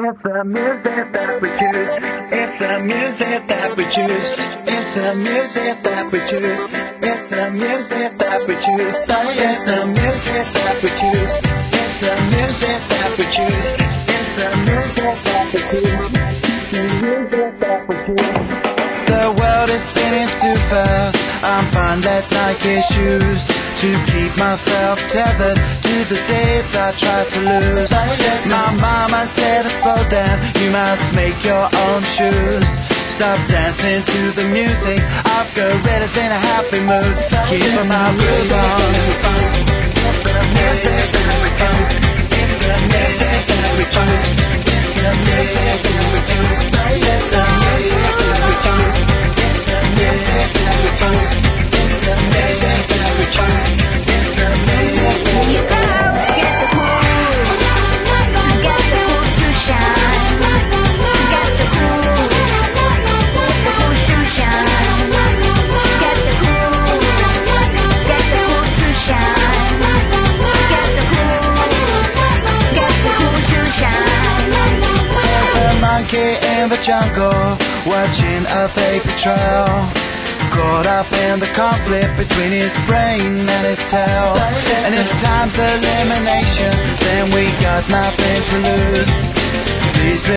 It's the music that we choose. It's the music that we choose. It's the music that we choose. It's the music that we choose. Oh it's the music that we choose. It's the music that we choose. It's the music that we choose. The music that we choose. The world is spinning too fast. I'm fine that Nike shoes to keep myself tethered to the days I tried to lose. Down, you must make your own shoes. Stop dancing to the music. I've got Gorillaz in a happy mood. Keep my groove on. Monkey in the jungle, watching a paper trail. Caught up in the conflict between his brain and his tail. And if time's elimination, then we got nothing to lose. Please